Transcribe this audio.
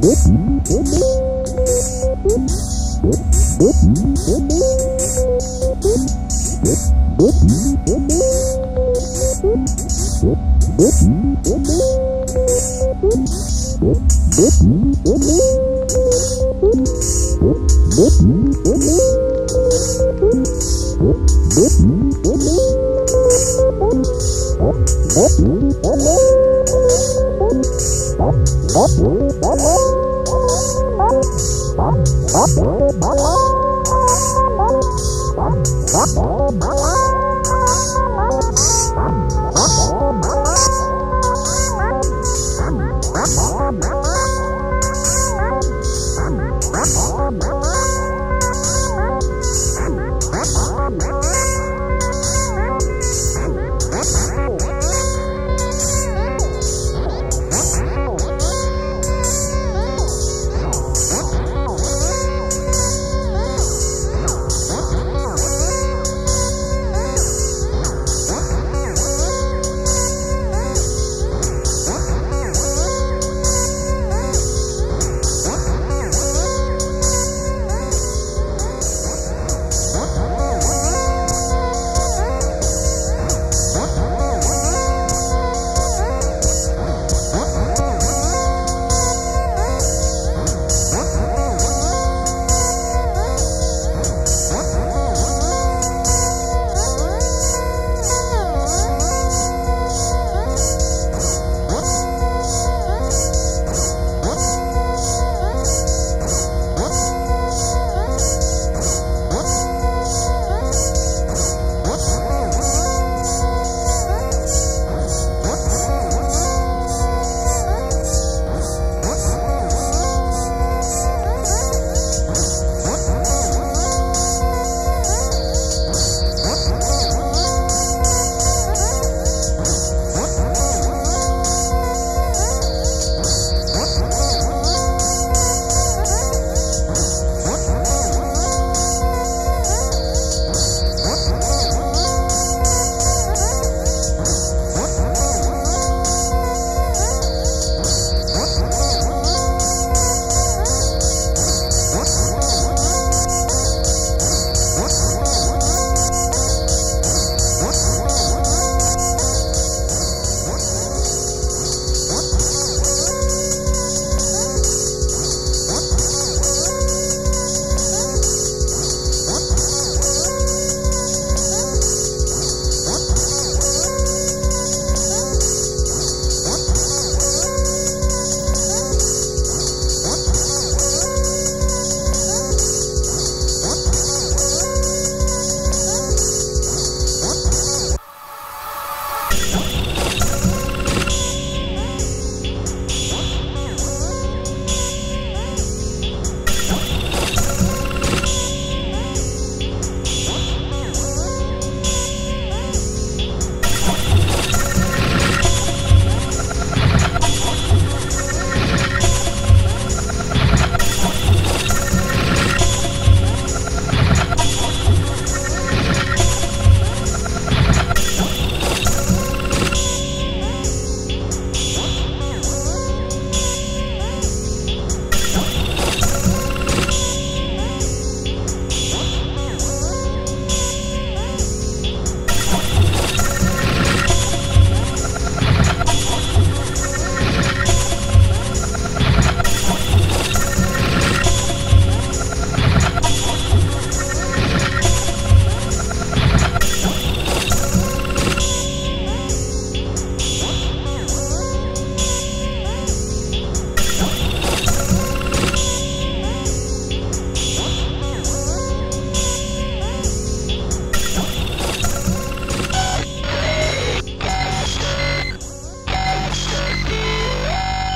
Boop, boop, Bye.